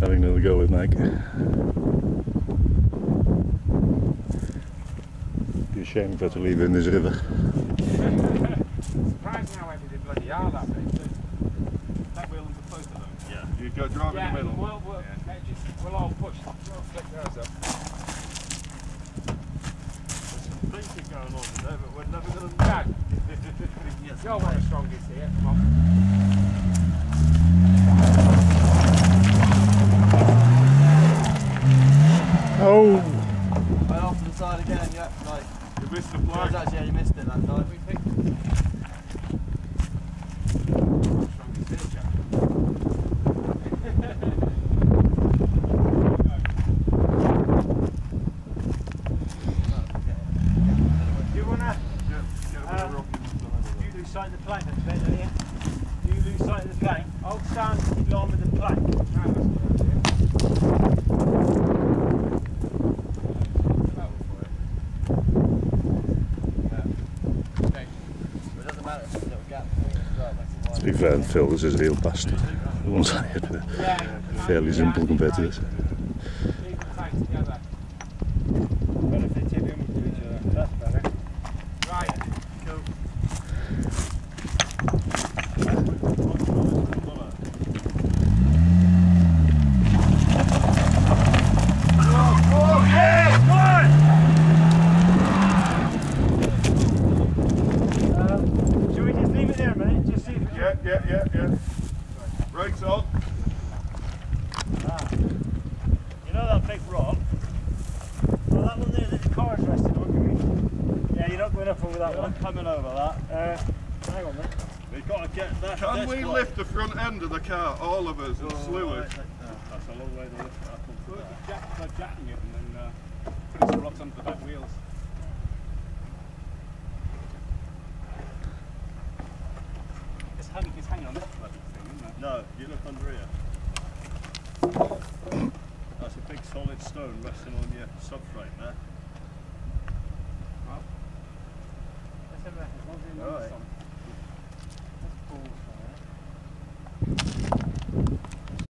having another go with Meg. Be a shame if I had to leave her in this river. Surprised how heavy they bloody are, that bit. That wheel under both of them. Yeah. You go drive Yeah, in the middle. we'll, we'll, uh, just, we'll all push. We'll flick those up. There's some thinking going on there, but we're never going to Dad, yes. you're one of the strongest here. Come on. Oh! Right off to the side again, yeah. Right. You missed the Guys, flag. actually, yeah, you missed it that time. Strongest here, chap. You wanna, Yeah, get a bit of Uh, rock in the side. you lose sight of the plank that's better here. You lose sight of the plank. I'll stand in line with the plank. Right, that's a good idea. Okay. But it doesn't matter, it's a little gap between us as well, makes it To wider. be fair, Phil was his real bastard. The ones I had were Yeah, fairly simple compared to this. Leave them tight together. Better if they tip in to each other. That's better. Right. Cool. Um, should we just leave it there a minute? Just see if it Yeah, yeah, yeah, yeah. Brakes on. Ah. You know that big rock? Well, that one there that the car's resting on, you? Yeah, you're not going up over that I'm one. coming over that. Uh, hang on then. We've got to get that. Can this we block. lift the front end of the car, all of us, and Oh, slew right, it? that- That's a long way to lift it up. onto Well, there. jack, by jacking it and then uh, putting some rocks onto the back wheels. It's hanging, it's hanging on this bloody thing? No, you look under here. That's a big solid stone resting on your subframe there.